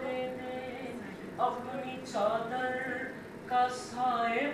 दे दे अपनी चादर का साए